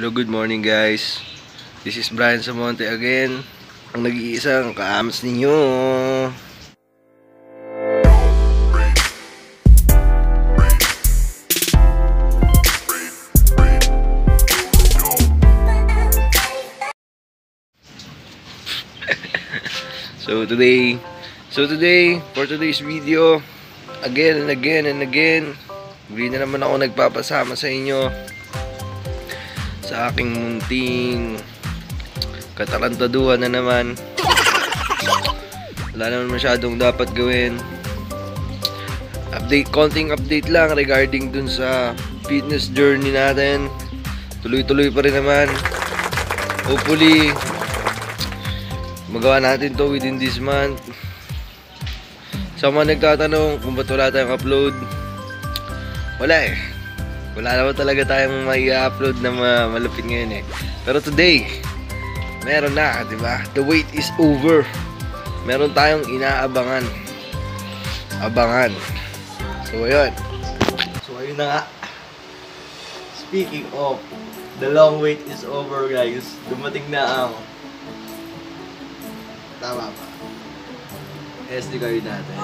Hello, good morning guys. This is Brian Samonte again. Ang nag-iisang kaamas ninyo. so today, so today, for today's video, again and again and again, hindi na naman ako nagpapasama sa inyo sa aking munting katarantaduhan na naman. Wala naman masyadong dapat gawin. Update, konting update lang regarding dun sa fitness journey natin. Tuloy-tuloy pa rin naman. Hopefully, magawa natin to within this month. Sa mga nagtatanong kung ba't wala tayong upload, wala eh. Wala naman talaga tayong may upload na ma- malapit ngayon eh. Pero today, meron na, di ba? The wait is over. Meron tayong inaabangan. Abangan. So, ayun. So ayun na nga. Speaking of, the long wait is over guys. Dumating na ang tama ba? SD card natin.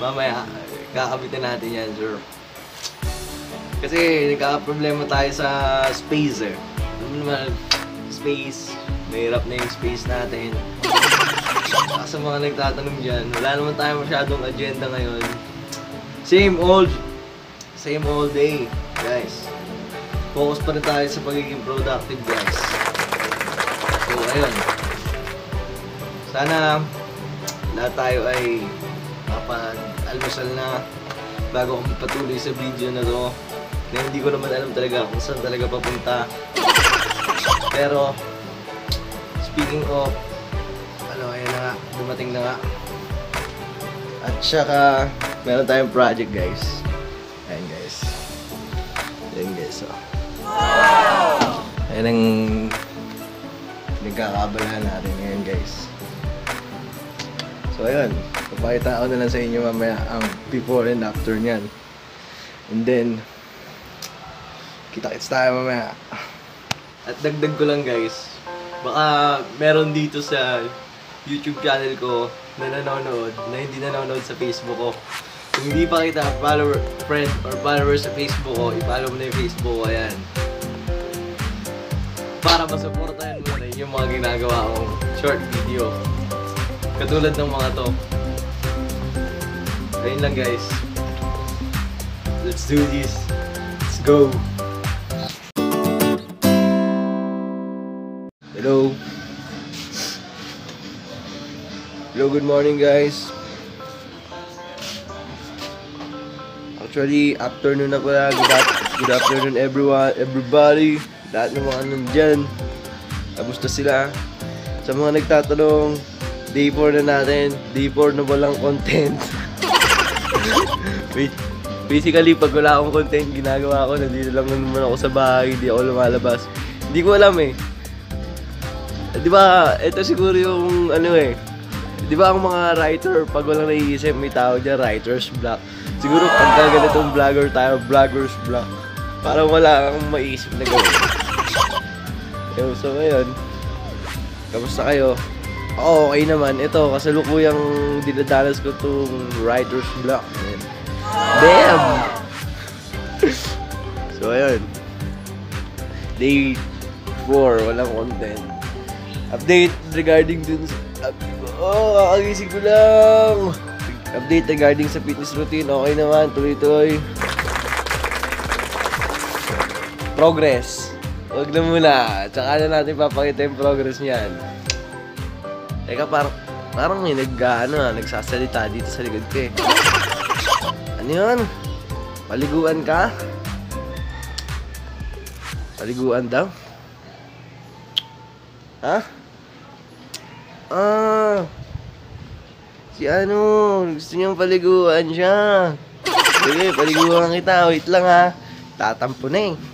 Mamaya, kakabitin natin yan, sir. Kasi nagkaka-problema tayo sa space eh. Alam space, mahirap na yung space natin. Saka sa mga nagtatanong dyan, wala naman tayo masyadong agenda ngayon. Same old, same old day, guys. Focus pa rin tayo sa pagiging productive, guys. So, ayun. Sana lahat tayo ay mapag-almusal na bago ako patuloy sa video na to na hindi ko naman alam talaga kung saan talaga papunta. Pero, speaking of, ano, ayun na nga, dumating na nga. At saka, meron tayong project, guys. Ayan, guys. Ayan, guys, oh. Ayan ang nagkakabalahan natin ngayon, guys. So, ayun. Papakita ko na lang sa inyo mamaya ang before and after niyan. And then, kita-kits tayo mamaya. At dagdag ko lang guys, baka meron dito sa YouTube channel ko na nanonood na hindi nanonood sa Facebook ko. Kung hindi pa kita follower, friend, or follower sa Facebook ko, i-follow mo na yung Facebook ko, ayan. Para masuportahan mo rin yung mga ginagawa kong short video. Katulad ng mga to. Ayun lang guys. Let's do this. Let's go. Hello. Hello, good morning guys. Actually, afternoon na pala. Good, af- good afternoon everyone, everybody. Lahat ng mga nandyan. Kamusta sila? Sa mga nagtatanong, day 4 na natin. Day 4 na walang content. Wait, basically, pag wala akong content, ginagawa ko, nandito lang naman ako sa bahay, hindi ako lumalabas. Hindi ko alam eh. Di ba, ito siguro yung ano eh. Di ba ang mga writer, pag walang naiisip, may tao dyan, writer's block. Siguro pagka ganitong vlogger tayo, vlogger's block. Parang wala kang maisip na gawin. So ngayon, kamusta kayo? Oo, okay naman. Ito, kasalukuyang dinadanas ko tong writer's block. Man. Damn! so ayun. Day 4, walang content. Update regarding dun sa... Oh, kakagising ko lang! Update regarding sa fitness routine. Okay naman, tuloy-tuloy. Progress. Huwag na muna. Tsaka na natin papakita yung progress niyan. Teka, par parang may nag, ano, ah, nagsasalita dito sa likod ko eh. Ano yun? Paliguan ka? Paliguan daw? Ha? Ah. Si ano, gusto niyang paliguan siya. Sige, paliguan kita. Wait lang ha. Tatampo na eh.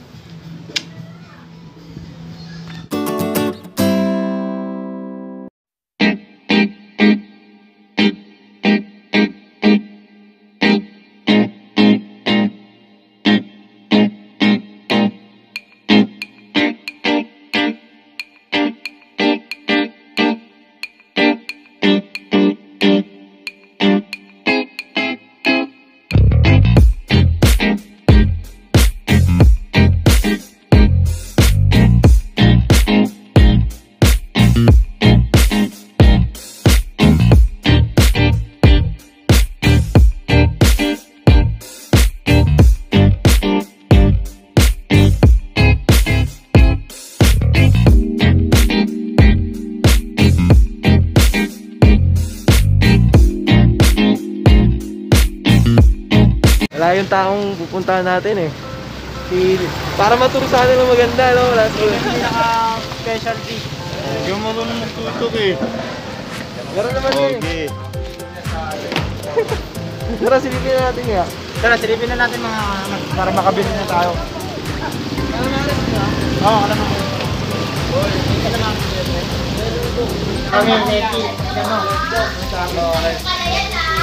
Yung taong pupuntahan natin eh. Si, para maturo sa kanila maganda, no? Wala sa Naka-specialty. Yung marunong magtutok eh. Meron naman eh. Okay. Tara, silipin na natin nga. Tara, silipin na natin mga anak para makabili na tayo. Oo, alam mo. Kami, Neki. Ano? Sabi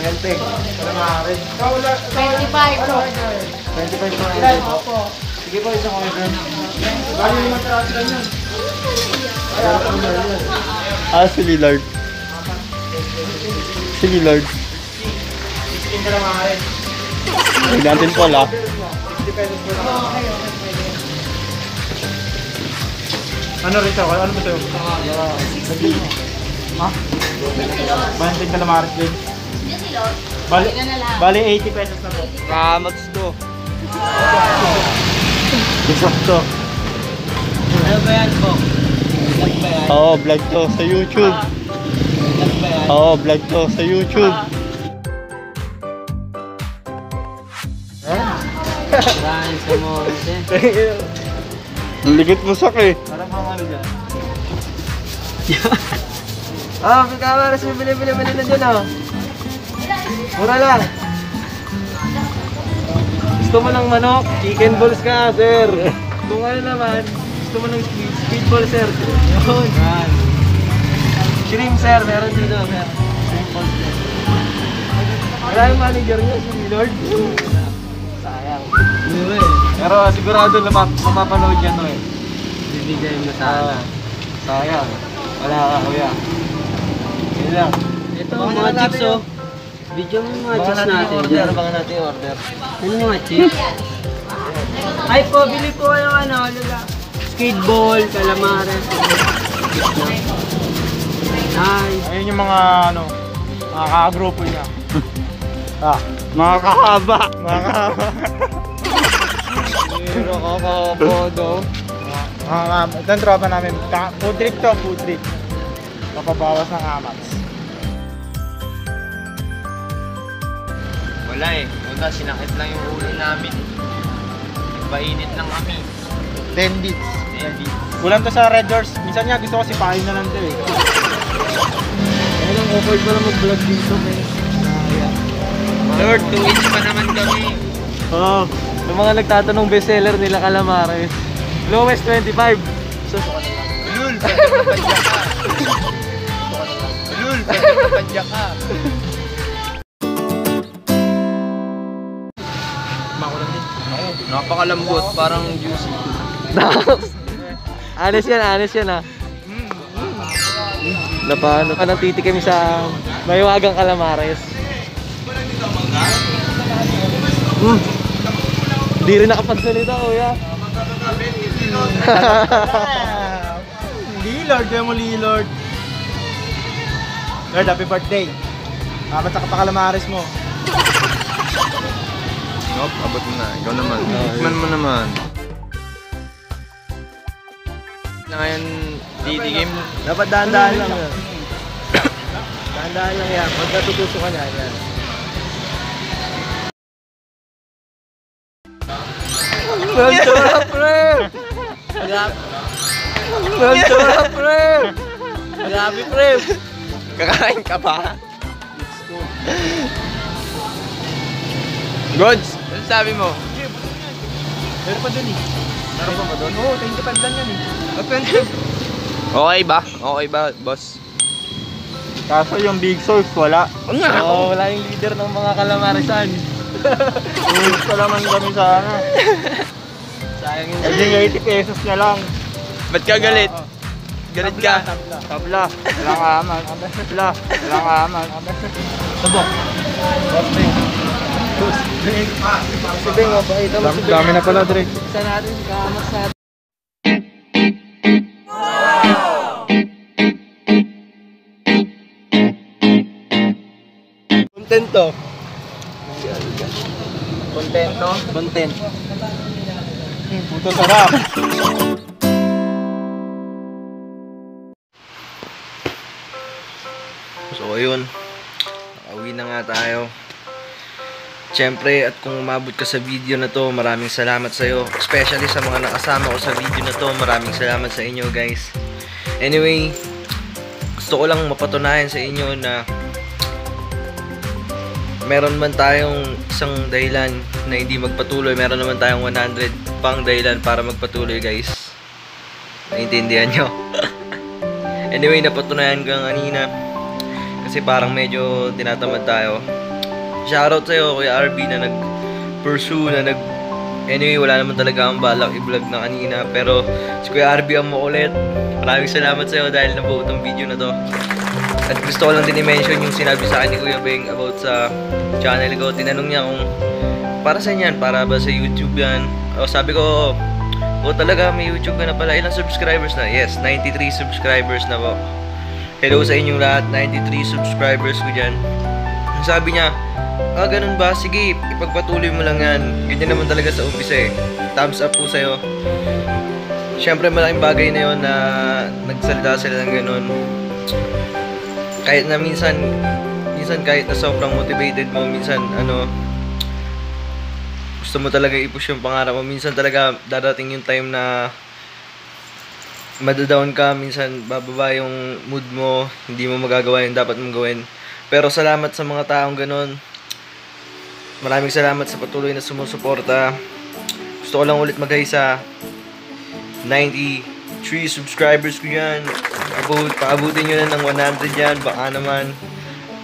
okay. Sente. Kalamarin. 25 order. 25 na order po. Sige po, isang order. Bali naman talaga ganyan. Ah, si Lillard. Si Lillard. 16 kalamarin. Huwag natin pala. 60 pesos po lang. Ano rin ito? Ano ba ito? Ha? 20 kalamarin din. Bali, bali 80 pesos na po. Kamats to. Sakto. Ano ba yan po? Vlog ba yan? Oo, vlog to sa YouTube. Vlog ba yan? Oo, vlog to sa YouTube. Saan sa mo? Ang ligit mo sak eh. Parang mga ano dyan. Ah, may kamaras may bili-bili mo nila dyan ah. Mura lang. Gusto mo ng manok? Chicken balls ka, sir. Kung ano naman, gusto mo ng squid, squid ball, sir. Yun. Yan. Shrimp, sir. Meron dito, sir. Shrimp balls, sir. Wala yung manager niya, si Lord. Sayang. Pero sigurado na mapapanood yan to eh. Bibigay mo Ah, sayang. Wala ka, kuya. Yun lang. Ito, mga chips natin oh. Video mo yung mga chips natin order, dyan. baka natin order. Ano yung mga chips? Ay po, bili po kayo ano, lula. Skid ball, calamares. Ay, Ayun yung mga ano, mga kagrupo niya. ah, Mga kahaba. mga kahaba. Pero kakabo daw. Mga kam- ito ang tropa namin. Food trip to, food trip. Papabawas ng amats. Wala eh. Una, sinakit lang yung ulo namin. Painit lang kami. 10 beats. Hindi. Kulang to sa Red Doors. Minsan nga gusto ko si Pahin na lang to eh. Ayun ang offered pa na mag-vlog dito, eh. Lord, two weeks pa naman kami. Oo. Yung mga nagtatanong bestseller nila Calamares. Lowest 25. So, Ulul, pwede kapadya ka. Ulul, pwede kapadya ka. Napakalambot, parang juicy. honest yan, honest yan ah. Napano ka nang titi kami sa mahiwagang Calamares. Mm. Hindi rin nakapagsalita, kuya. Lillard, kaya mo Lillard. Lord, happy birthday. Amat sa kapakalamaris mo. Nope, abot mo na. Ikaw naman. Tikman mo naman. Na ngayon, DD game. Dapat dahan-dahan lang yan. dahan-dahan lang yan. Pag natutuso ka na, yan. Ang sarap, pre! Ang sarap, pre! Grabe, pre! Kakain ka ba? Gods, ano sabi mo? Meron pa dun eh. Meron pa ba dun? Oo, 25 lang yan eh. Okay ba? Okay ba, boss? Kaso yung Big Source wala. Ano nga ako? Oh, wala yung leader ng mga kalamarisan. Uwis pa naman kami sa ano. Sayang yun. Naging 80 pesos na lang. Ba't ka galit? Galit ka? Tabla. Walang aman. Tabla. Walang aman. Sabok. Si Beng, mabait naman si Beng. Dami na pala, Dre. Isa natin, kamas natin. Content to. Content. Puto sarap. So ayun, nakauwi na nga tayo. Siyempre, at kung umabot ka sa video na to, maraming salamat sa'yo. Especially sa mga nakasama ko sa video na to, maraming salamat sa inyo guys. Anyway, gusto ko lang mapatunayan sa inyo na meron man tayong isang dahilan na hindi magpatuloy, meron naman tayong 100 pang dahilan para magpatuloy guys. Naintindihan nyo? anyway, napatunayan ko kanina kasi parang medyo tinatamad tayo. Shoutout sa'yo, Kuya RB, na nag-pursue, na nag... Anyway, wala naman talaga ang balak i-vlog na kanina. Pero si Kuya RB ang makulit. Maraming salamat sa'yo dahil nabuo itong video na to. At gusto ko lang din i-mention yung sinabi sa akin ni Kuya Beng about sa channel ko. Tinanong niya kung para sa yan, para ba sa YouTube yan. O sabi ko, o talaga may YouTube ka na pala. Ilang subscribers na? Yes, 93 subscribers na po. Hello sa inyong lahat, 93 subscribers ko dyan. Sabi niya, ah ganun ba? Sige, ipagpatuloy mo lang yan. Ganyan naman talaga sa umpisa eh. Thumbs up po sa'yo. Siyempre malaking bagay na yon na nagsalita sila ng ganun. Kahit na minsan, minsan kahit na sobrang motivated mo, minsan ano, gusto mo talaga i-push yung pangarap mo. Minsan talaga dadating yung time na madadown ka, minsan bababa yung mood mo, hindi mo magagawa yung dapat mong gawin. Pero salamat sa mga taong ganun. Maraming salamat sa patuloy na sumusuporta. Gusto ko lang ulit mag sa 93 subscribers ko yan. Abot, paabutin nyo na ng 100 yan. Baka naman.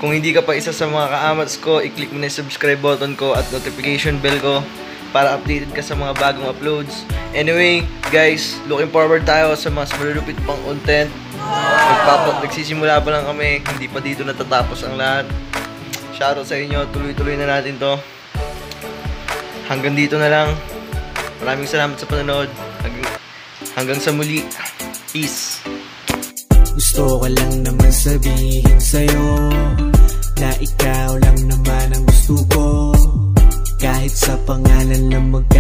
Kung hindi ka pa isa sa mga kaamats ko, i-click mo na yung subscribe button ko at notification bell ko para updated ka sa mga bagong uploads. Anyway, guys, looking forward tayo sa mas malulupit pang content. Magpapa, nagsisimula pa lang kami, hindi pa dito natatapos ang lahat. Shoutout sa inyo, tuloy-tuloy na natin to. Hanggang dito na lang. Maraming salamat sa panonood. Hanggang, sa muli. Peace. Gusto ko lang naman sabihin sa'yo Na ikaw lang naman ang gusto ko Kahit sa pangalan lang magka